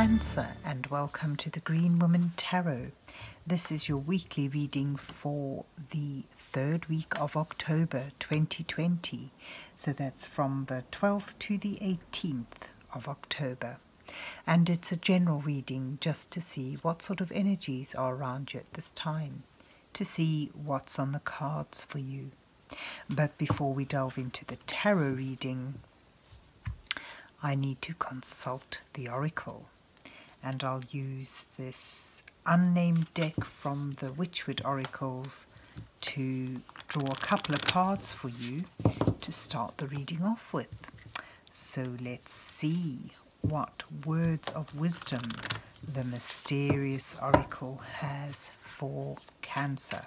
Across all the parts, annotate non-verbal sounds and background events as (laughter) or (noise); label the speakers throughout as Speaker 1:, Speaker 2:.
Speaker 1: Cancer, and welcome to the Green Woman Tarot. This is your weekly reading for the third week of October 2020. So that's from the 12th to the 18th of October. And it's a general reading just to see what sort of energies are around you at this time, to see what's on the cards for you. But before we delve into the tarot reading, I need to consult the oracle. And I'll use this unnamed deck from the Wychwood Oracles to draw a couple of cards for you to start the reading off with. So let's see what words of wisdom the mysterious oracle has for Cancer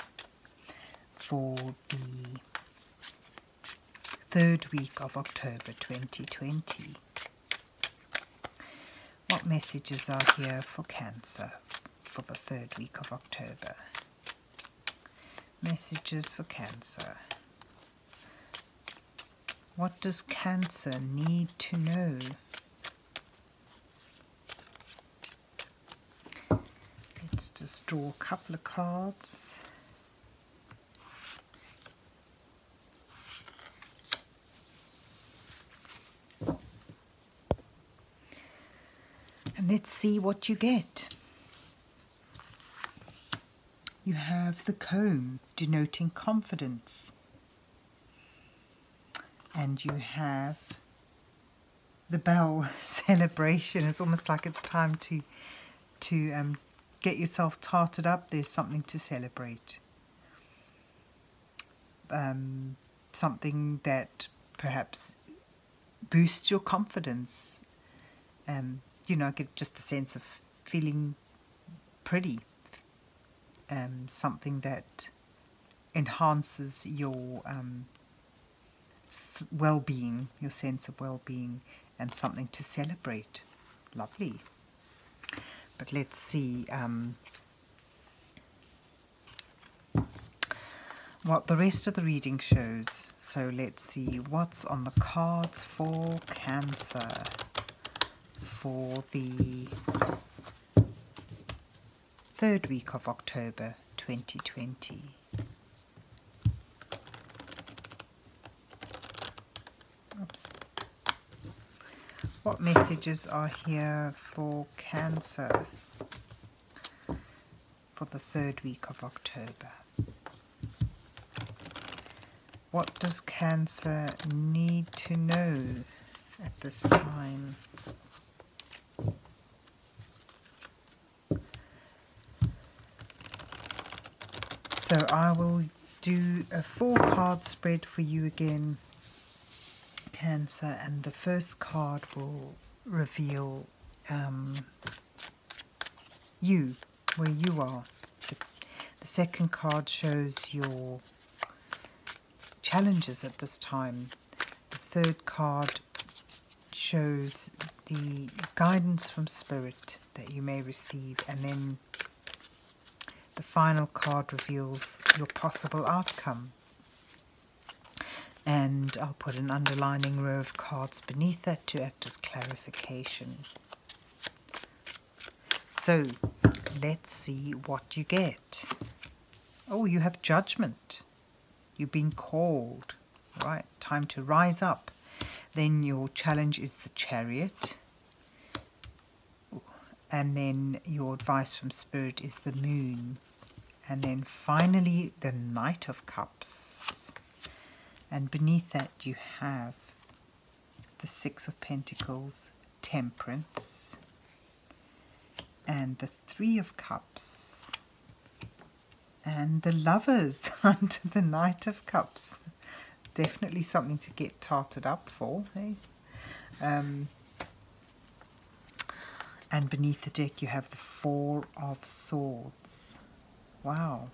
Speaker 1: for the third week of October 2020. What messages are here for Cancer for the third week of October? Messages for Cancer. What does Cancer need to know? Let's just draw a couple of cards. Let's see what you get. You have the comb denoting confidence. And you have the bell (laughs) celebration. It's almost like it's time to to um, get yourself tarted up. There's something to celebrate. Um, something that perhaps boosts your confidence. Um, you know, get just a sense of feeling pretty. Um, something that enhances your um, well-being, your sense of well-being, and something to celebrate. Lovely. But let's see um, what the rest of the reading shows. So let's see what's on the cards for Cancer for the third week of October 2020. Oops. What messages are here for Cancer for the third week of October? What does Cancer need to know at this time? So I will do a four card spread for you again, Cancer, and the first card will reveal um, you, where you are. The, second card shows your challenges at this time. The third card shows the guidance from Spirit that you may receive, and then the final card reveals your possible outcome. And I'll put an underlining row of cards beneath that to act as clarification. So, let's see what you get. Oh, you have judgment. You've been called. Right, time to rise up. Then your challenge is the chariot. And then your advice from spirit is the moon. And then finally, the Knight of Cups. And beneath that, you have the Six of Pentacles, Temperance, and the Three of Cups, and the Lovers (laughs) under the Knight of Cups. Definitely something to get tarted up for. Um, and beneath the deck, you have the Four of Swords. Wow.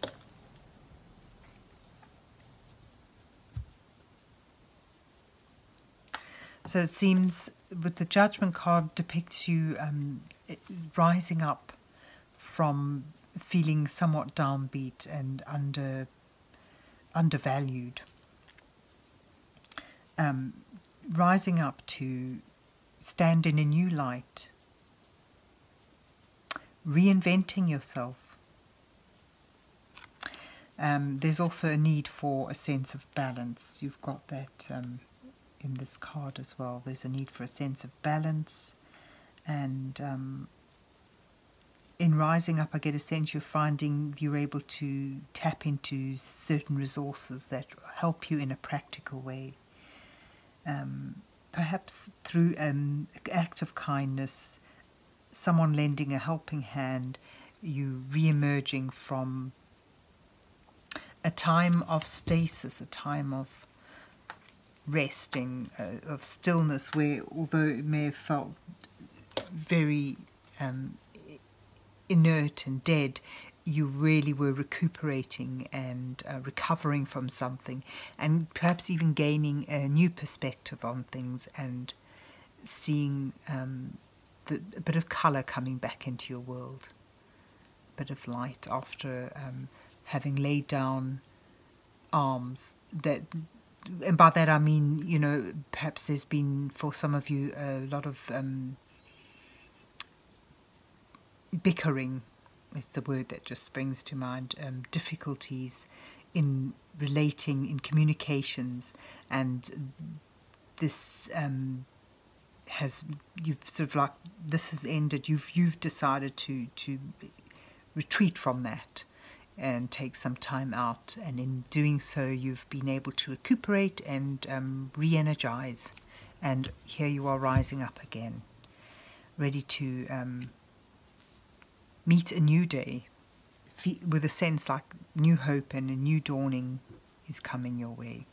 Speaker 1: So it seems with the Judgment card depicts you um, rising up from feeling somewhat downbeat and under undervalued. Um, rising up to stand in a new light reinventing yourself. Um, there's also a need for a sense of balance. You've got that um, in this card as well. There's a need for a sense of balance and um, in rising up, I get a sense you're finding you're able to tap into certain resources that help you in a practical way. Um, perhaps through an act of kindness, someone lending a helping hand, you re-emerging from a time of stasis, a time of resting, uh, of stillness, where although it may have felt very um, inert and dead, you really were recuperating and uh, recovering from something, and perhaps even gaining a new perspective on things and seeing um, the, a bit of colour coming back into your world, a bit of light after um, having laid down arms that and by that I mean, you know, perhaps there's been for some of you a lot of um, bickering It's the word that just springs to mind um, difficulties in relating in communications and this um, has you've sort of like this has ended. You've you've decided to to retreat from that and take some time out. And in doing so you've been able to recuperate and um, re-energize. And here you are rising up again ready to um, meet a new day. With a sense like new hope and a new dawning is coming your way.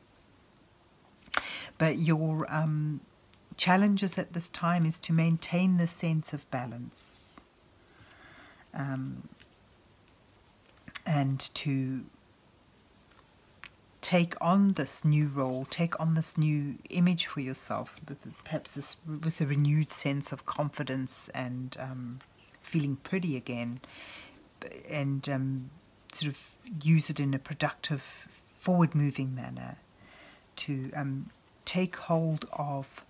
Speaker 1: But your um, challenges at this time is to maintain the sense of balance. Um, and to take on this new role, take on this new image for yourself, with perhaps this, with a renewed sense of confidence and um, feeling pretty again and um, sort of use it in a productive, forward moving manner to um, take hold of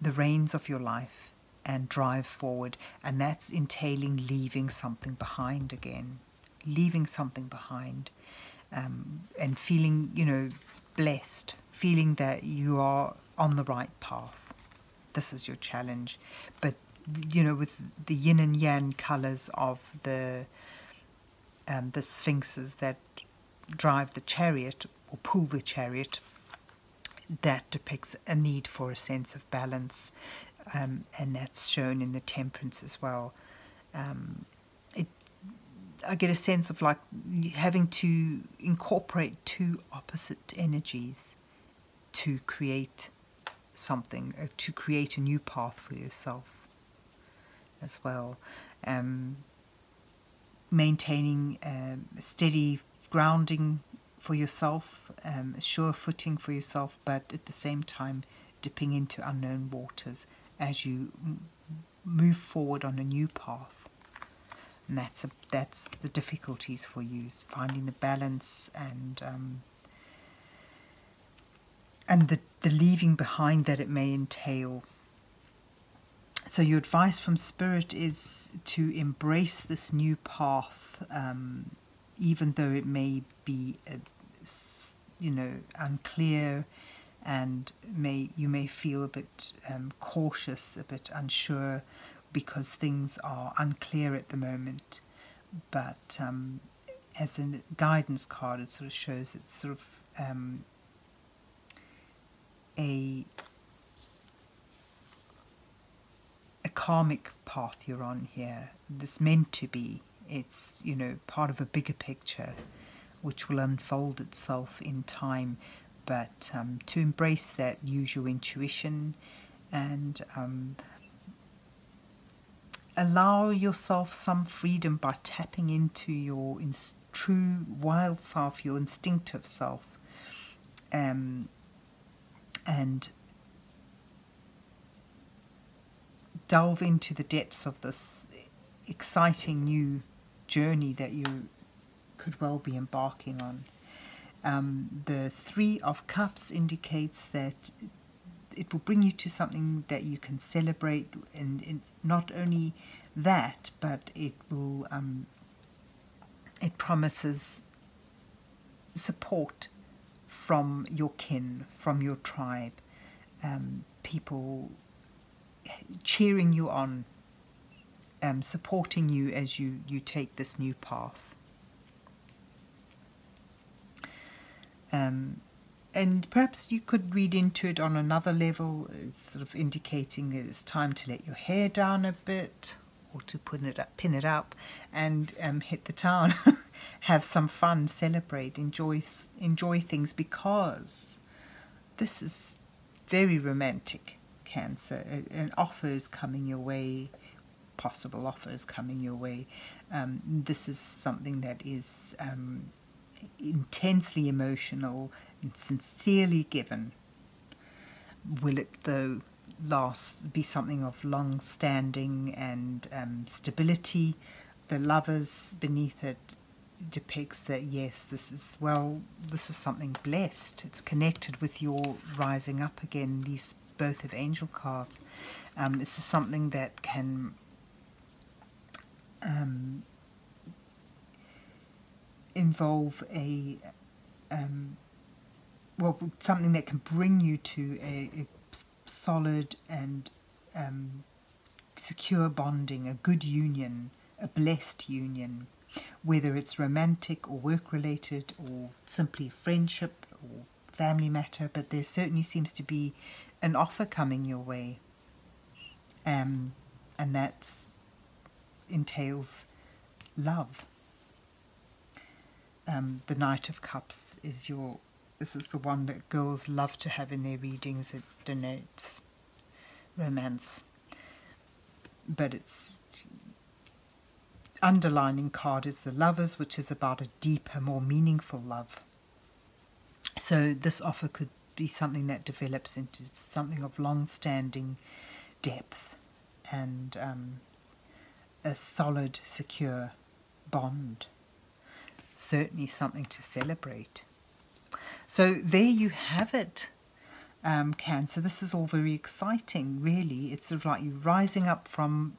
Speaker 1: the reins of your life and drive forward. And that's entailing leaving something behind again, leaving something behind um, and feeling, you know, blessed, feeling that you are on the right path. This is your challenge. But you know, with the yin and yang colors of the um, the sphinxes that drive the chariot or pull the chariot, that depicts a need for a sense of balance, um, and that's shown in the temperance as well. Um, I get a sense of like having to incorporate two opposite energies to create something, uh, to create a new path for yourself as well. Um, maintaining um, steady grounding for yourself, um, sure footing for yourself, but at the same time dipping into unknown waters as you move forward on a new path. And that's a, that's the difficulties for you, finding the balance and um, and the, the leaving behind that it may entail. So your advice from spirit is to embrace this new path um, even though it may be a, you know unclear and may you may feel a bit um, cautious a bit unsure because things are unclear at the moment but um, as a guidance card it sort of shows it's sort of um, a a karmic path you're on here. This meant to be. It's, you know, part of a bigger picture which will unfold itself in time. But um, to embrace that, use your intuition and um, allow yourself some freedom by tapping into your true wild self, your instinctive self. Um, and delve into the depths of this exciting new journey that you could well be embarking on. Um, the Three of Cups indicates that it will bring you to something that you can celebrate and, and not only that, but it will um, it promises support from your kin, from your tribe, um, people cheering you on, um, supporting you as you, you take this new path. Um, and perhaps you could read into it on another level, it's sort of indicating it's time to let your hair down a bit or to put it up, pin it up and um, hit the town. (laughs) Have some fun, celebrate, enjoy, enjoy things because this is very romantic, Cancer. An offers coming your way, possible offers coming your way. Um, this is something that is um, intensely emotional and sincerely given. Will it, though, last be something of long standing and um, stability? The lovers beneath it depicts that yes, this is well, this is something blessed. It's connected with your rising up again. These both of angel cards. Um, this is something that can um, involve a um, well, something that can bring you to a, a solid and um, secure bonding, a good union, a blessed union, whether it's romantic or work related or simply friendship or family matter, but there certainly seems to be an offer coming your way. Um, and that entails love. Um, the Knight of Cups is your this is the one that girls love to have in their readings. It denotes romance. But its underlining card is the lovers, which is about a deeper, more meaningful love. So this offer could be something that develops into something of long-standing depth and um, a solid, secure bond. Certainly something to celebrate. So there you have it, um, Cancer. This is all very exciting, really. It's sort of like you rising up from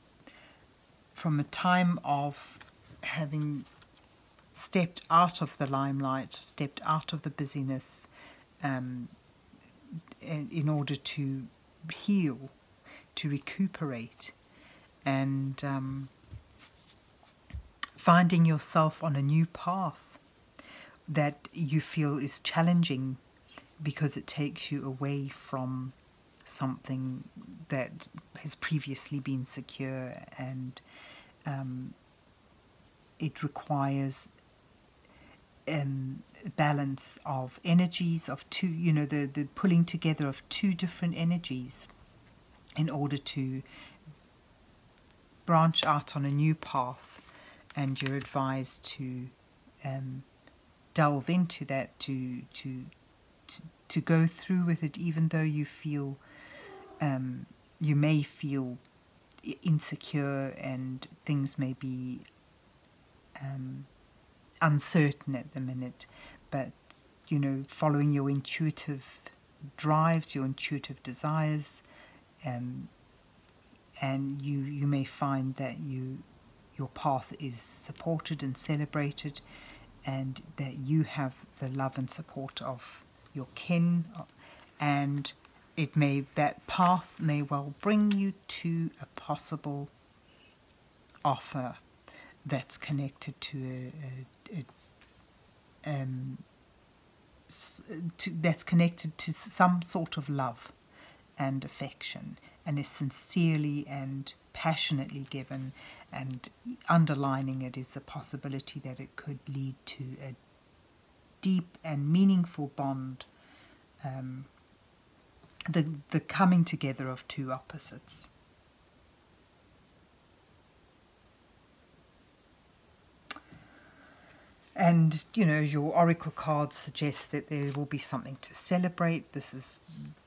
Speaker 1: from a time of having stepped out of the limelight, stepped out of the busyness, um, in, in order to heal, to recuperate, and um, finding yourself on a new path that you feel is challenging because it takes you away from something that has previously been secure and um, it requires um, balance of energies of two you know the, the pulling together of two different energies in order to branch out on a new path and you're advised to um, delve into that to to to, to go through with it even though you feel um, you may feel insecure and things may be um, uncertain at the minute. But you know following your intuitive drives your intuitive desires um, and you you may find that you your path is supported and celebrated and that you have the love and support of your kin. And it may that path may well bring you to a possible offer that's connected to a, a, a um, to, that's connected to some sort of love and affection and is sincerely and passionately given and underlining it is the possibility that it could lead to a deep and meaningful bond, um, the, the coming together of two opposites. And, you know, your oracle cards suggest that there will be something to celebrate. This is,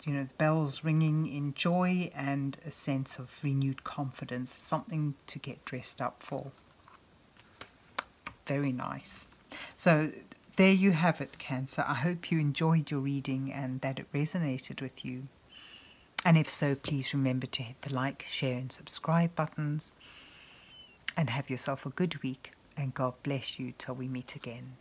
Speaker 1: you know, bells ringing in joy and a sense of renewed confidence, something to get dressed up for. Very nice. So there you have it, Cancer. I hope you enjoyed your reading and that it resonated with you. And if so, please remember to hit the like, share and subscribe buttons and have yourself a good week. And God bless you till we meet again.